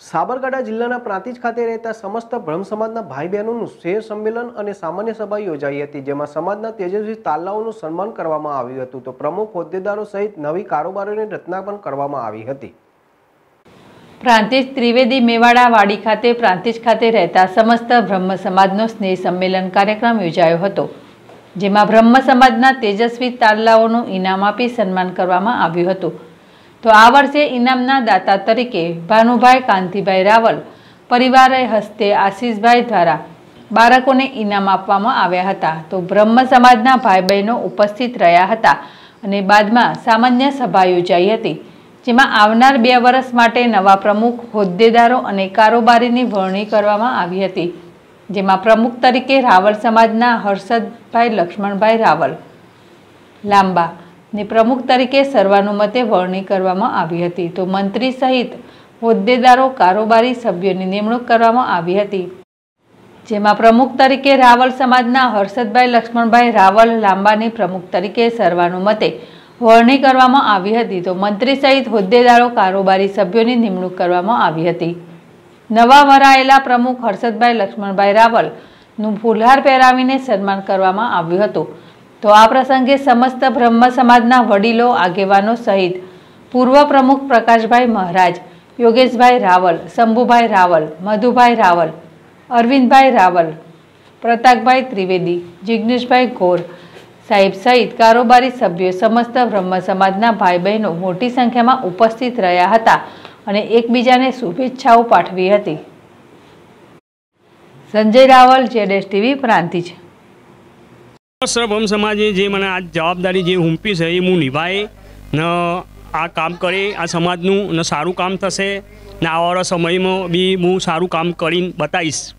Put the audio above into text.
સાબરકાંઠા જિલ્લાના પ્રાંતિજ ખાતે રહેતા સમસ્ત બ્રહ્મ સમાજના ભાઈ બહેનોનું સ્નેહ સંમેલન અને સામાન્ય સભા યોજાઈ હતી, જેમાં સમાજના તેજસ્વી તાલાઓનું સન્માન કરવામાં આવ્યું હતું. તો પ્રમુખ હોદ્દેદારો સહિત નવી કારોબારીઓની રચના કરવામાં આવી હતી. પ્રાંતિજ ત્રિવેદી મેવાડા વાડી ખાતે પ્રાંતિજ ખાતે રહેતા સમસ્ત બ્રહ્મ સમાજનો સ્નેહ સંમેલન કાર્યક્રમ યોજાયો હતો, જેમાં બ્રહ્મ સમાજના તેજસ્વી તાલાઓનું ઇનામ આપી સન્માન કરવામાં આવ્યું હતું. તો આ વર્ષે ઇનામના દાતા તરીકે ભાનુભાઈ કાંતિભાઈ રાવલ પરિવારે હસ્તે આશીષભાઈ દ્વારા બાળકોને ઇનામ આપવામાં આવ્યા હતા. તો બ્રહ્મ સમાજના ભાઈ બહેનો ઉપસ્થિત રહ્યા હતા અને બાદમાં સામાન્ય સભા યોજાઈ હતી, જેમાં આવનાર બે વર્ષ માટે નવા પ્રમુખ, હોદ્દેદારો અને કારોબારીની વરણી કરવામાં આવી હતી, જેમાં પ્રમુખ તરીકે રાવલ સમાજના હર્ષદભાઈ લક્ષ્મણભાઈ રાવલ લાંબા ને પ્રમુખ તરીકે સર્વાનુમતે વરણી કરવામાં આવી હતી. તો મંત્રી સહિત હોદ્દેદારો, કારોબારી સભ્યોની નિમણૂક કરવામાં આવી હતી. જેમાં પ્રમુખ તરીકે રાવલ સમાજના હર્ષદભાઈ, લક્ષ્મણભાઈ રાવલ લાંબાની પ્રમુખ તરીકે સર્વાનુમતે વરણી કરવામાં આવી હતી. તો મંત્રી સહિત હોદ્દેદારો, કારોબારી સભ્યોની નિમણૂક કરવામાં આવી હતી. નવા વરાયેલા પ્રમુખ હર્ષદભાઈ, લક્ષ્મણભાઈ રાવલનું ફુલહાર પહેરાવીને સન્માન કરવામાં આવ્યું હતું. તો આ પ્રસંગે સમસ્ત બ્રહ્મ સમાજના વડીલો, આગેવાનો સહિત પૂર્વ પ્રમુખ પ્રકાશભાઈ મહારાજ, યોગેશભાઈ રાવલ, શંભુભાઈ રાવલ, મધુભાઈ રાવલ, અરવિંદભાઈ રાવલ, પ્રતાપભાઈ ત્રિવેદી જિજ્ઞેશભાઈ ઘોર સાહેબ સહિત કારોબારી સભ્યો સમસ્ત બ્રહ્મ સમાજના ભાઈ બહેનો મોટી સંખ્યામાં ઉપસ્થિત રહ્યા હતા અને એકબીજાને શુભેચ્છાઓ પાઠવી હતી. સંજય રાવલ જેડેશ ટીવી પ્રાંતિજ ભમ સમાજે જે મને આ જવાબદારી જે હુંપી છે એ હું નિભાઈ, ને આ કામ કરે, આ સમાજનું, ને સારું કામ થશે, ને આવવાના સમયમાં બી હું સારું કામ કરીને બતાવીશ.